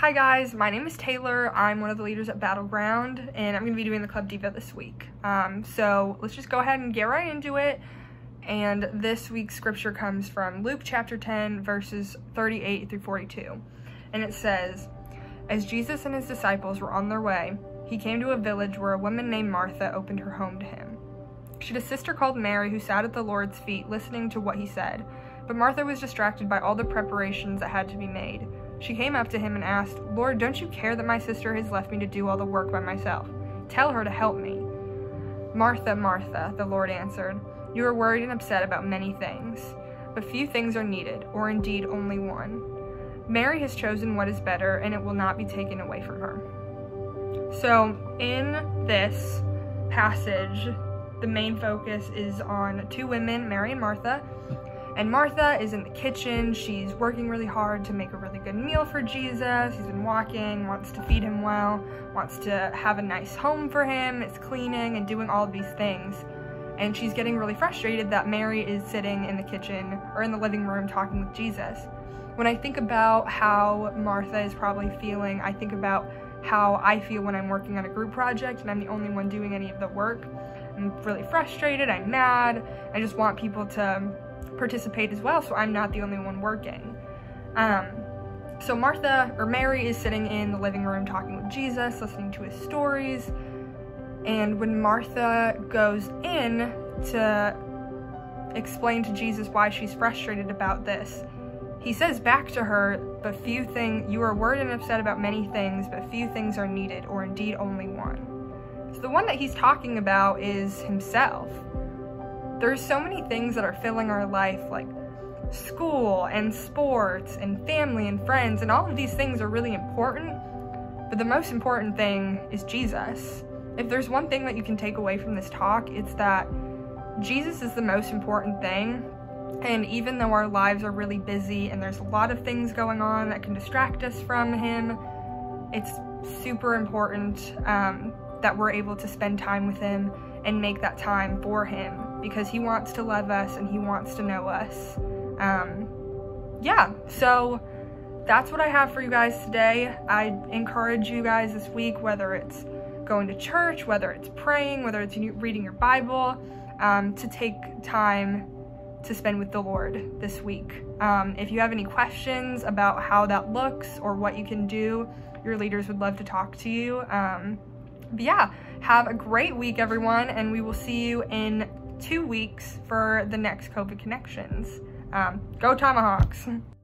Hi guys, my name is Taylor. I'm one of the leaders at Battle Ground and I'm going to be doing the Club Devo this week. Um, so let's just go ahead and get right into it. And this week's scripture comes from Luke chapter 10 verses 38 through 42. And it says, As Jesus and his disciples were on their way, he came to a village where a woman named Martha opened her home to him. She had a sister called Mary who sat at the Lord's feet listening to what he said. But Martha was distracted by all the preparations that had to be made. She came up to him and asked, Lord, don't you care that my sister has left me to do all the work by myself? Tell her to help me. Martha, Martha, the Lord answered, you are worried and upset about many things, but few things are needed, or indeed only one. Mary has chosen what is better, and it will not be taken away from her. So, in this passage, the main focus is on two women, Mary and Martha, and Martha is in the kitchen. She's working really hard to make a really good meal for Jesus. He's been walking, wants to feed him well, wants to have a nice home for him. It's cleaning and doing all of these things. And she's getting really frustrated that Mary is sitting in the kitchen or in the living room talking with Jesus. When I think about how Martha is probably feeling, I think about how I feel when I'm working on a group project and I'm the only one doing any of the work. I'm really frustrated, I'm mad, I just want people to participate as well, so I'm not the only one working. Um, so Martha, or Mary, is sitting in the living room talking with Jesus, listening to his stories. And when Martha goes in to explain to Jesus why she's frustrated about this, he says back to her, but few things, you are worried and upset about many things, but few things are needed, or indeed only one. So the one that he's talking about is himself. There's so many things that are filling our life, like school and sports and family and friends, and all of these things are really important, but the most important thing is Jesus. If there's one thing that you can take away from this talk, it's that Jesus is the most important thing. And even though our lives are really busy and there's a lot of things going on that can distract us from Him, it's super important um, that we're able to spend time with Him and make that time for Him because He wants to love us and He wants to know us. Um, yeah, so that's what I have for you guys today. I encourage you guys this week, whether it's going to church, whether it's praying, whether it's reading your Bible, um, to take time to spend with the Lord this week. Um, if you have any questions about how that looks or what you can do, your leaders would love to talk to you. Um, but yeah, have a great week, everyone, and we will see you in two weeks for the next COVID Connections. Um, go Tomahawks!